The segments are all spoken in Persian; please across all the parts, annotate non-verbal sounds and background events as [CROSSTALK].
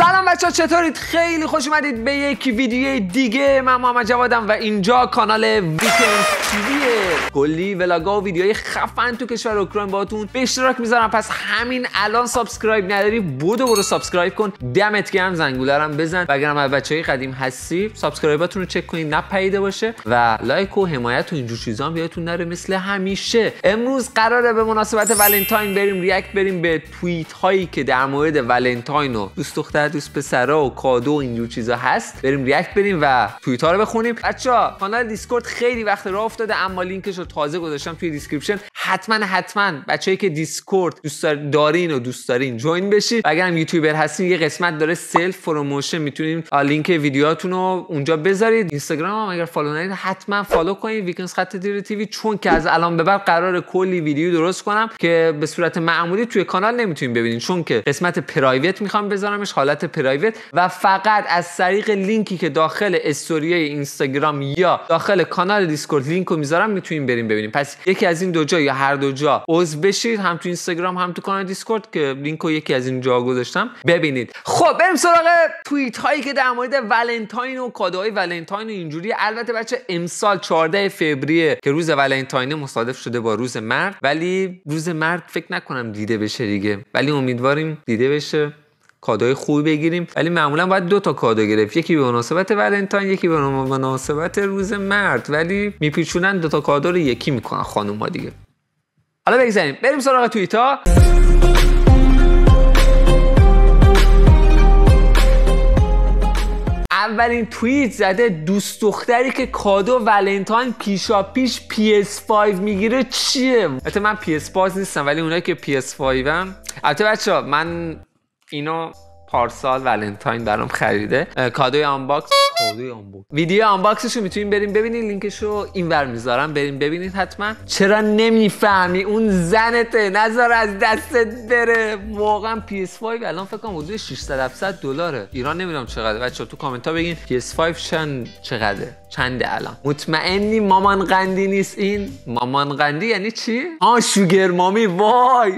سلام بچها چطورید؟ خیلی خوش اومدید به یک ویدیو دیگه. من محمد جوادم و اینجا کانال Weekend TV ه کلی vlog ا و ویدیوهای خفن تو کشور اوکراین باهاتون. به اشتراک می‌ذارم. پس همین الان subscribe نکردی بدو برو subscribe کن. دمت گرم زنگوله هم بزن. اگرم از بچهای قدیم هستی subscribe اتون رو چک کنید نپریده باشه و like و حمایت و اینجور چیزا هم یادتون نره مثل همیشه. امروز قراره به مناسبت ولنتاین بریم react بریم به توییت هایی که در مورد ولنتاین و دوست دختر دوست پسرا و کادو و اینجور چیزا هست بریم react بریم و توییت ها رو بخونیم. بچا کانال Discord خیلی وقت راه افتاده اما لینکش رو تازه گذاشتم توی description. حتما حتما بچه‌هایی که Discord دوست دارین و دوست دارین join بشید اگر هم یوتیوبر هستین یه قسمت داره self promotion. می‌تونین لینک ویدیوهاتون رو اونجا بذارید. اینستاگرام هم اگر follow ندارید حتما follow کنید. Weekends خط تیره TV چون که از الان به بعد قراره کلی ویدیو درست کنم که به صورت معمولی توی کانال نمی‌تونین ببینین. چون که قسمت private می‌خوام بذارمش. حالت private و فقط از طریق لینکی که داخل استوری اینستاگرام یا داخل کانال Discord لینک رو می‌ذارم می‌تونین برین ببینین. پس یکی از این دو جا یا هر دو جا عضو بشید هم تو اینستاگرام هم تو کانال Discord که لینک رو یکی از این جا گذاشتم ببینید. خب بریم سراغ توییت هایی که در مورد ولنتاین و کادوهای ولنتاین و اینجوری. البته بچه امسال 14 فوریه که روز ولنتاین مصادف شده با روز مرد ولی روز مرد فکر نکنم دیده بشه دیگه. ولی امیدواریم دیده بشه. کادوی خوبی بگیریم. ولی معمولا باید دو تا کادو گرفت. یکی به مناسبت ولنتاین یکی به مناسبت روز مرد. ولی میپیچونن دو تا کادو رو یکی می‌کنن خانم ها دیگه. حالا بگذاریم. بریم سراغ توییتا. اولین توییت زده دوست دختری که کادو ولنتاین پیشا پیش PS5 می‌گیره چیه؟ البته من PS5 نیستم ولی اونایی که PS5 هم البته بچه من اینو پارسال ولنتاین برام خریده. کادوی unbox. کادوی unbox. ویدیو unbox ش رو می‌تونین برین ببینین لینکش رو اینور می‌ذارم. برین ببینید حتما. چرا نمی‌فهمی؟ اون زنته. نذار از دستت بره. واقعا PS5 الان فکر کنم حدود 600 700 دلاره. ایران نمی‌دونم چقدر بچا تو کامنت ها بگین PS5 چند چقدره. چنده الان. مطمئنی مامان قندی نیست این؟ مامان قندی یعنی چی؟ ها sugar mommy وای!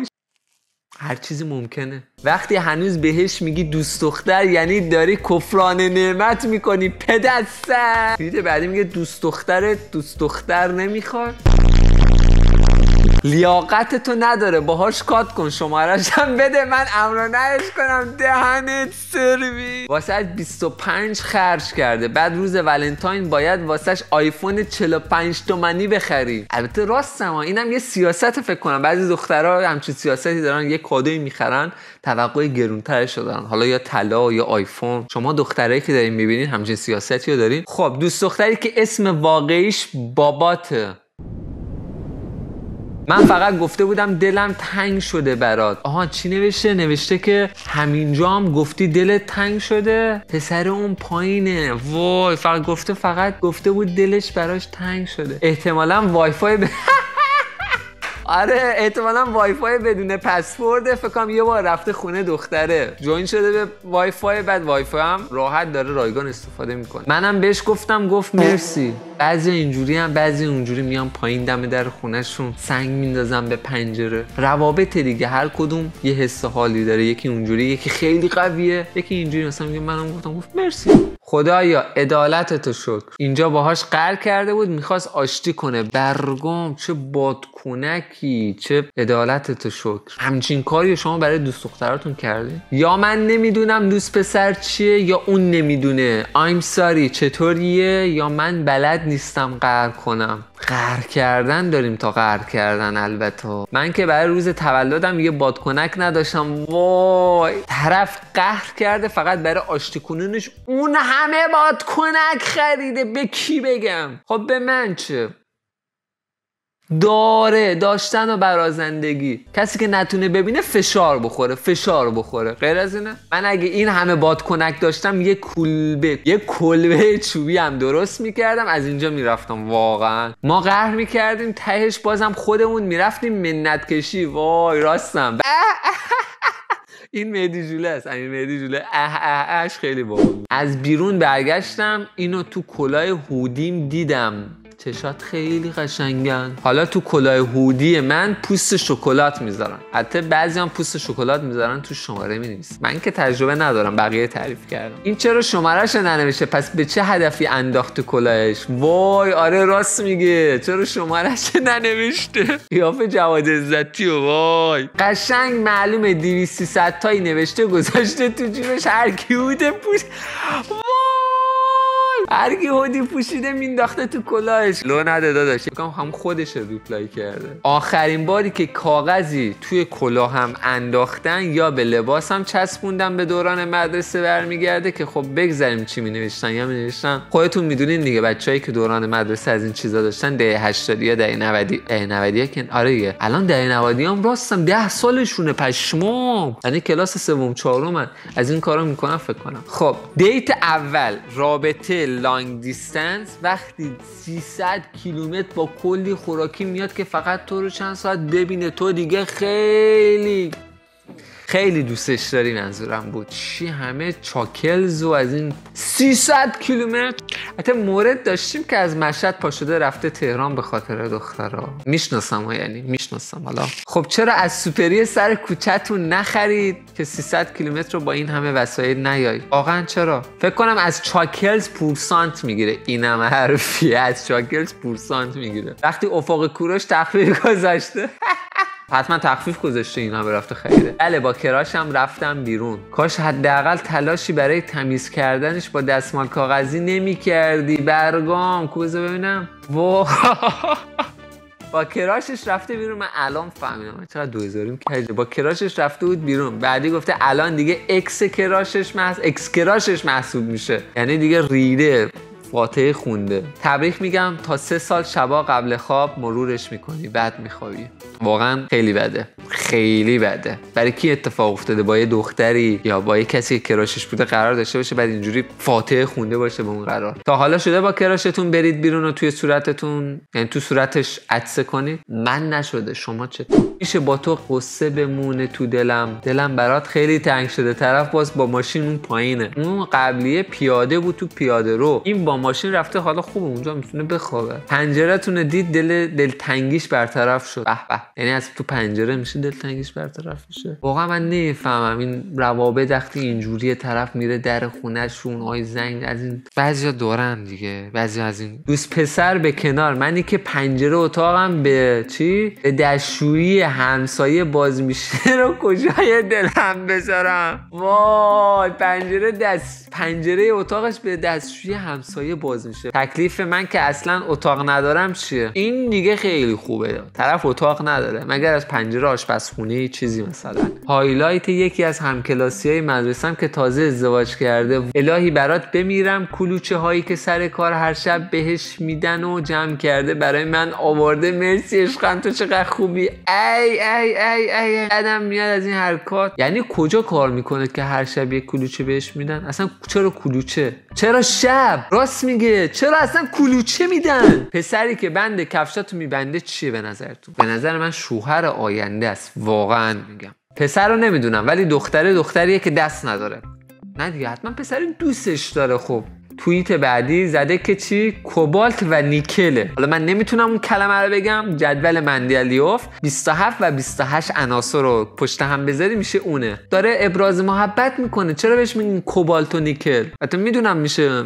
هر چیزی ممکنه. وقتی هنوز بهش میگی دوست دختر یعنی داری کفران نعمت می‌کنی پدستر دیده بعدی میگه دوست دختر دوست دختر نمی‌خواد؟ لیاقت تو نداره. باهاش کات کن. شمارش هم بده. من امرو نهش کنم. دهنت سروی واسه 25 خرج کرده. بعد روز ولنتاین باید واسهش آیفون 45 تومنی بخری. البته راستم اینم یه سیاست فکر کنم. بعضی دخترها همچین سیاستی دارن. یه کادوی می‌خرن. توقع گرونترش دارن حالا یا طلا یا آیفون. شما دخترایی که دارین می‌بینین همچین سیاستی رو دارین. خب دوست دختری که اسم واقعیش باباته. من فقط گفته بودم دلم تنگ شده برات. آها چی نوشته؟ نوشته که همینجا هم گفتی دلت تنگ شده؟ پسر اون پایینه. وای فقط گفته فقط گفته بود دلش براش تنگ شده. احتمالا وای فای ب... [LAUGHS] آره احتمالا وای فای بدون پسورد. فکر کنم یه بار رفته خونه دختره. join شده به وای فای بعد وای فای هم راحت داره رایگان استفاده می‌کنه. منم بهش گفتم گفت مرسی. بعضی اینجوری هم بعضی اونجوری میان پایین دم در خونهشون سنگ میندازن به پنجره. روابط دیگه هر کدوم یه حس حالی داره. یکی اونجوری یکی خیلی قویه یکی اینجوری. مثلا میگه منم گفتم گفت مرسی. خدایا عدالت تو شکر. اینجا باهاش قهر کرده بود می‌خواست آشتی کنه. برگام چه بادکنکی چه عدالت تو شکر. همچین کاری شما برای دوست دختراتون کردی یا من نمی‌دونم دوست پسر چیه یا اون نمی‌دونه. I'm sorry چطوریه؟ یا من بلد نیستم قهر کنم؟ قهر کردن داریم تا قهر کردن البته. من که برای روز تولدم یه بادکنک نداشتم. وای! طرف قهر کرده فقط برای آشتی کنونش اون همه بادکنک خریده. به کی بگم؟ خب به من چه؟ داره. داشتن و برازندگی. کسی که نتونه ببینه فشار بخوره. فشار بخوره. غیر از اینه. من اگه این همه بادکنک داشتم یه کلبه یه کلبه چوبی هم درست می‌کردم. از اینجا می‌رفتم. واقعا. ما قهر می‌کردیم. تهش بازم خودمون می‌رفتیم. منت کشی وای راستم. این مهدی جوله است. این مهدی جوله. اه اه اش خیلی باحال از بیرون برگشتم اینو تو کلاه هودیم دیدم. چشات خیلی قشنگن. حالا تو کلاه هودی من پوست شکلات می‌ذارن حتی بعضی هم پوست شکلات می‌ذارن تو شماره می‌نویسن من که تجربه ندارم بقیه تعریف کردم. این چرا شمارهش ننوشته؟ پس به چه هدفی انداخت تو کلاهش؟ وای آره راست میگه. چرا شمارهش ننوشته؟ [LAUGHS] قیافه جواد عزتی وای. قشنگ معلومه 200 300 تایی نوشته گذاشته تو جیبش. هر کی بوده پوش هر کی hoodie پوشیده مینداخته تو کلاهش. لو نده داداش. یکم هم خودش reply کرده. آخرین باری که کاغذی توی کلاه هم انداختن یا به لباس هم چسبوندن به دوران مدرسه برمیگرده که خب بگذاریم چی می نوشتن یا می نوشتن خودتون می‌دونین دیگه بچه‌ای که دوران مدرسه از این چیزا داشتن دهه 80 یا دهه 90 دهه 90 که آره دیگه. الان دهه 90 هم راستم 10 سالشونه پشمام. یعنی کلاس سوم چهارم از این کارا می‌کنن فکر کنم. خب date اول رابطه long distance وقتی 300 کیلومتر با کلی خوراکی میاد که فقط تو رو چند ساعت ببینه تو دیگه خیلی خیلی دوستش داری منظورم بود. چی همه چاکلز و از این 300 کیلومتر. حتی مورد داشتیم که از مشهد پا شده رفته تهران به خاطر دخترها می‌شناسم یعنی می‌شناسم. حالا خب چرا از سوپری سر کوچهتون نخرید که 300 کیلومتر رو با این همه وسایل نیای؟ واقعا چرا؟ فکر کنم از چاکلز پورسانت می‌گیره. اینم حرفی از چاکلز پورسانت می‌گیره. وقتی افق کوروش تخفیف گذاشته. [LAUGHS] حتما تخفیف گذاشته این همه رفته خریده بله با crush م رفتم بیرون. کاش حداقل تلاشی برای تمیز کردنش با دستمال کاغذی نمی کردی برگام. کوزه ببینم. با crush ش رفته بیرون. من الان فهمیدم. چقدر دوزاریم کجه با crush ش رفته بود بیرون. بعدی گفته الان دیگه ex crush ش محس ex crush ش محسوب میشه. یعنی دیگه ریده. فاتحه خونده. تبریک میگم تا سه سال شبا قبل خواب مرورش می‌کنی بعد میخوابی. واقعا خیلی بده. خیلی بده. برای کی اتفاق افتاده؟ با یه دختری یا با یه کسی که کراشش بوده قرار داشته باشه بعد اینجوری فاتحه خونده باشه به اون قرار. تا حالا شده با کراشتون برید بیرون و توی صورتتون یعنی تو صورتش عطسه کنید. من نشده. شما چطور میشه با تو قصه بمونه تو دلم. دلم برات خیلی تنگ شده. طرف باز با ماشین اون پایینه. اون قبلیه پیاده بود تو پیاده رو. این با ماشین رفته حالا خوبه. اونجا می‌تونه بخوابه. پنجرهتون دید دل دلتنگیش برطرف شد. به یعنی از تو پنجره میشه دلتنگیش برطرف میشه. واقعا من نمی‌فهمم. این روابط وقتی اینجوری طرف میره در خونهشون آی زنگ از این بعضیا دورن دیگه. بعضی از این دوست پسر به کنار. منی که پنجره اتاقم به چی؟ به دشویی همسایه باز میشه [LAUGHS] رو کجای دلم بذارم؟ وای پنجره دست پنجره اتاقش به دستشوی همسایه باز میشه. تکلیف من که اصلا اتاق ندارم چیه؟ این دیگه خیلی خوبه. طرف اتاق نداره. مگر از پنجره آشپزخونه چیزی مثلا. highlight یکی از همکلاسی های مدرسم که تازه ازدواج کرده. الهی برات بمیرم کلوچه هایی که سر کار هر شب بهش میدن و جمع کرده برای من آورده. مرسی عشقم تو چقدر خوبی. ای ای ای ای بدم میاد از این حرکات. یعنی کجا کار می‌کنه که هر شب یک کلوچه بهش میدن؟ اصلا چرا کلوچه؟ چرا شب؟ راست میگه. چرا اصلا کلوچه میدن؟ پسری که بند کفشاتو میبنده چیه به نظرتون؟ به نظر من شوهر آینده است. واقعا میگم. پسر رو نمی‌دونم ولی دختره دختریه که دست نداره. نه دیگه حتما پسری دوستش داره. خب توییت بعدی زده که چی؟ کوبالت و نیکله. حالا من نمی‌تونم اون کلمه رو بگم. جدول مندلیوف 27 و 28 عناصر رو پشت هم بذاری میشه اونه. داره ابراز محبت می‌کنه. چرا بهش میگین کوبالت و نیکل؟ حتی می‌دونم میشه.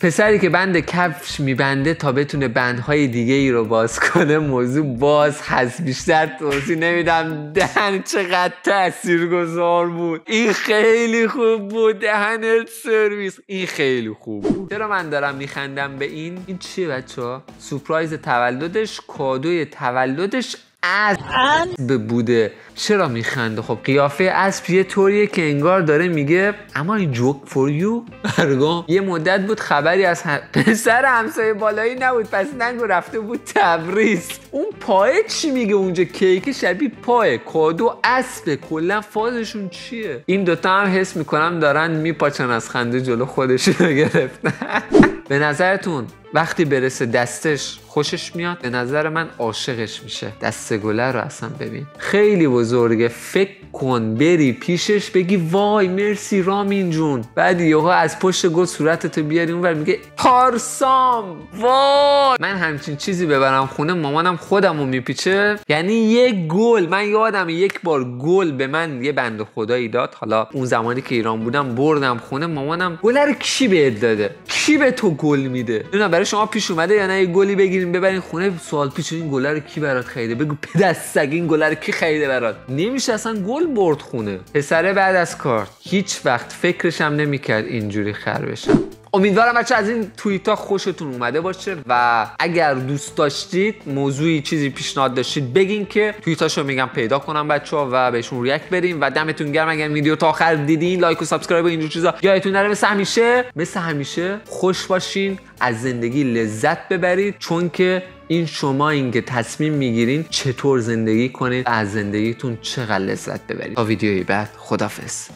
پسری که بند کفش میبنده تا بتونه بندهای دیگه ای رو باز کنه موضوع باز هست. بیشتر توضیح نمیدم. دهن چقدر تأثیر گذار بود. این خیلی خوب بود. دهنت سرویس. این خیلی خوب بود. چرا من دارم میخندم به این؟ این چیه بچه ها سپرایز تولدش کادوی تولدش اسب. بوده. چرا میخنده؟ خب قیافه اسب یه طوریه که انگار داره میگه اما این جوک فور یو برگام یه مدت بود خبری از هم... پسر همسایه بالایی نبود. پس نگو رفته بود تبریز. اون پای چی میگه اونجا؟ کیک شبیه پای کادو اسبه. کلا فازشون چیه؟ این دوتا هم حس می‌کنم دارن میپاچن از خنده جلو خودشون گرفتن. [LAUGHS] به نظرتون وقتی برسه دستش خوشش میاد؟ به نظر من عاشقش میشه. دست گله رو اصلا ببین. خیلی بزرگه. فکر کن بری پیشش بگی وای مرسی رامین جون. بعد یهو از پشت گل صورتتو بیاری اونور میگه پارسام وای. من همچین چیزی ببرم خونه مامانم خودمو میپیچه. یعنی یک گل. من یادم یک بار گل به من یه بنده خدایی داد. حالا اون زمانی که ایران بودم بردم خونه مامانم. گل رو کی بهت داده؟ کی به تو گل میده. نمی‌دونم برای شما پیش اومده یا نه یه گلی بگیریم ببرین خونه سوال پیش این گل رو کی برات خریده؟ بگو پدر سگ این گل رو کی خریده برات؟ نمیشه اصلا گل برد خونه. پسره بعد از کار هیچ وقت فکرش هم نمی‌کرد اینجوری خر بشم امیدوارم بچه از این توییت ها خوشتون اومده باشه و اگر دوست داشتید موضوعی چیزی پیشنهاد داشتید بگین که توییتاشو میگم پیدا کنم بچه ها و بهشون react بریم و دمتون گرم. اگر ویدیو تا آخر دیدین like و subscribe و اینجور چیزا یادتون نره. مثل همیشه مثل همیشه خوش باشین از زندگی لذت ببرید. چون که این شما این که تصمیم می‌گیرین چطور زندگی کنید از زندگیتون چقدر لذت ببرید. تا ویدیوی بعد خدافظ